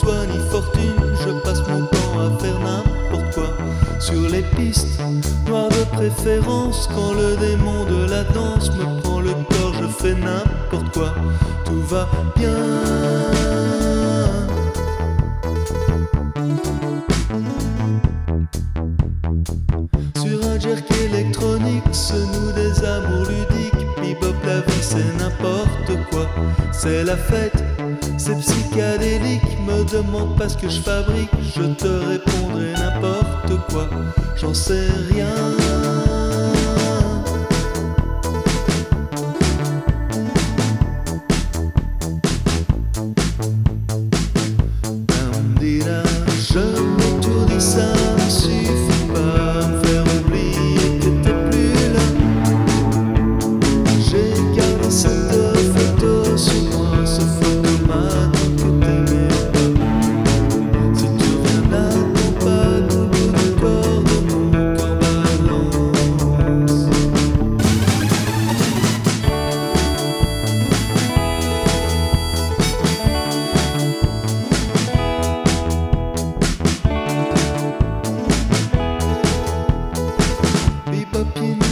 toi ni fortune, je passe mon temps à faire n'importe quoi. Sur les pistes, noires de préférence, quand le démon de la danse me prend le corps, je fais n'importe quoi. Tout va bien. Sur un jerk électronique se nouent des amours ludiques. Bebop, la vie c'est n'importe quoi. C'est la fête, c'est psychédélique. Me demande pas ce que je fabrique, je te répondrai n'importe quoi. J'en sais rien.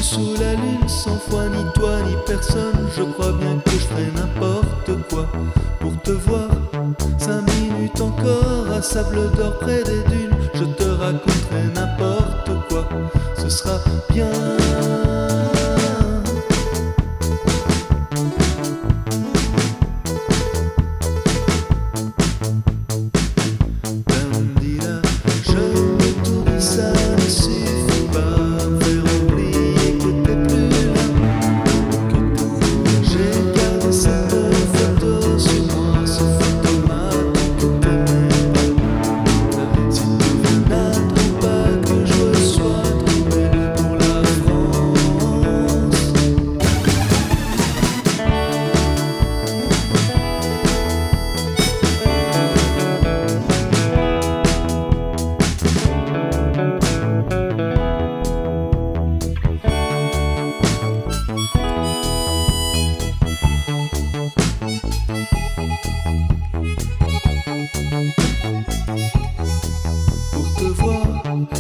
Sous la lune, sans foi ni toi ni personne. Je crois bien que je ferai n'importe quoi pour te voir. Cinq minutes encore à sable d'or près des dunes. Je te raconterai n'importe quoi, ce sera bien.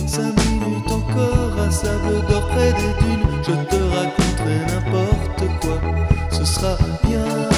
Cinq minutes encore à sable d'or près des dunes. Je te raconterai n'importe quoi. Ce sera bien.